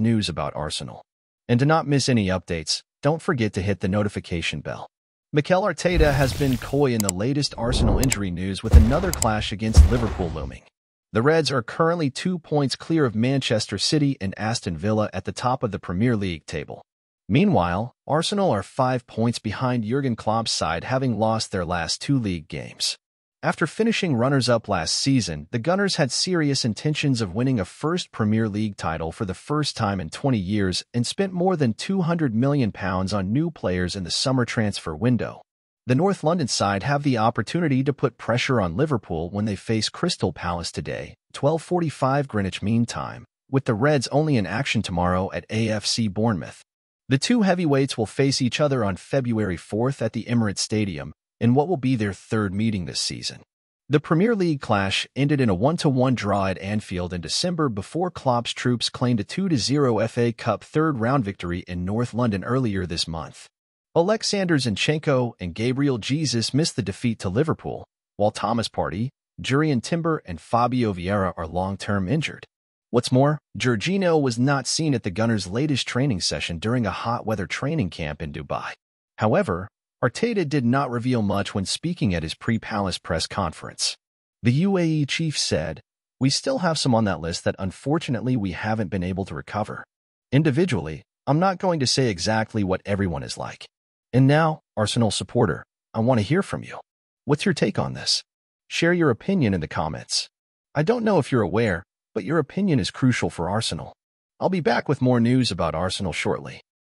news about Arsenal. And to not miss any updates, don't forget to hit the notification bell. Mikel Arteta has been coy in the latest Arsenal injury news with another clash against Liverpool looming. The Reds are currently two points clear of Manchester City and Aston Villa at the top of the Premier League table. Meanwhile, Arsenal are five points behind Jurgen Klopp's side having lost their last two league games. After finishing runners-up last season, the Gunners had serious intentions of winning a first Premier League title for the first time in 20 years and spent more than £200 million on new players in the summer transfer window. The North London side have the opportunity to put pressure on Liverpool when they face Crystal Palace today, 12.45 Greenwich Mean Time, with the Reds only in action tomorrow at AFC Bournemouth. The two heavyweights will face each other on February 4th at the Emirates Stadium, in what will be their third meeting this season. The Premier League clash ended in a 1-1 draw at Anfield in December before Klopp's troops claimed a 2-0 FA Cup third-round victory in North London earlier this month. Alexander Zinchenko and Gabriel Jesus missed the defeat to Liverpool, while Thomas Partey, Jurrien Timber, and Fabio Vieira are long-term injured. What's more, Jorginho was not seen at the Gunners' latest training session during a hot-weather training camp in Dubai. However, Arteta did not reveal much when speaking at his pre-Palace press conference. The UAE chief said, We still have some on that list that unfortunately we haven't been able to recover. Individually, I'm not going to say exactly what everyone is like. And now, Arsenal supporter, I want to hear from you. What's your take on this? Share your opinion in the comments. I don't know if you're aware, but your opinion is crucial for Arsenal. I'll be back with more news about Arsenal shortly.